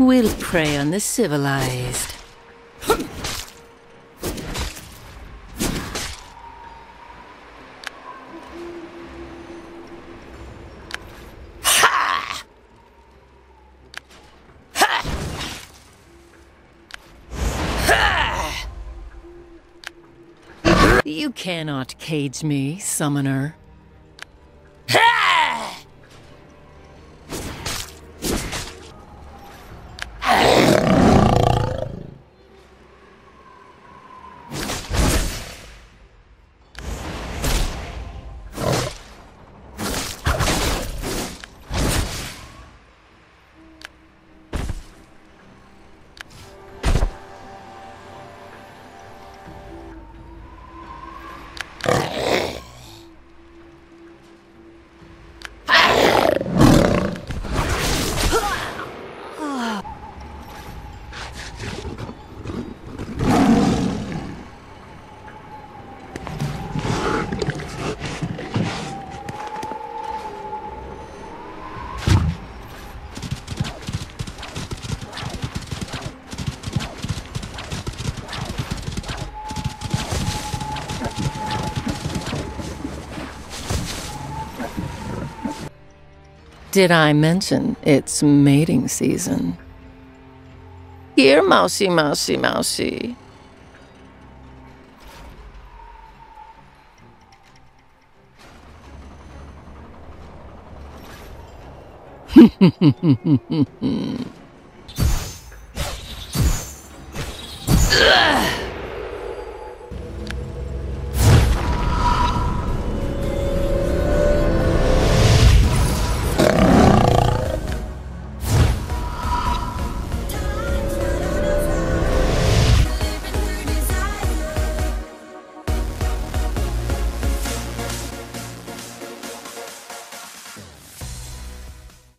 We'll prey on the civilized. You cannot cage me, summoner. Did I mention it's mating season? Here, Mousy, Mousy, Mousy.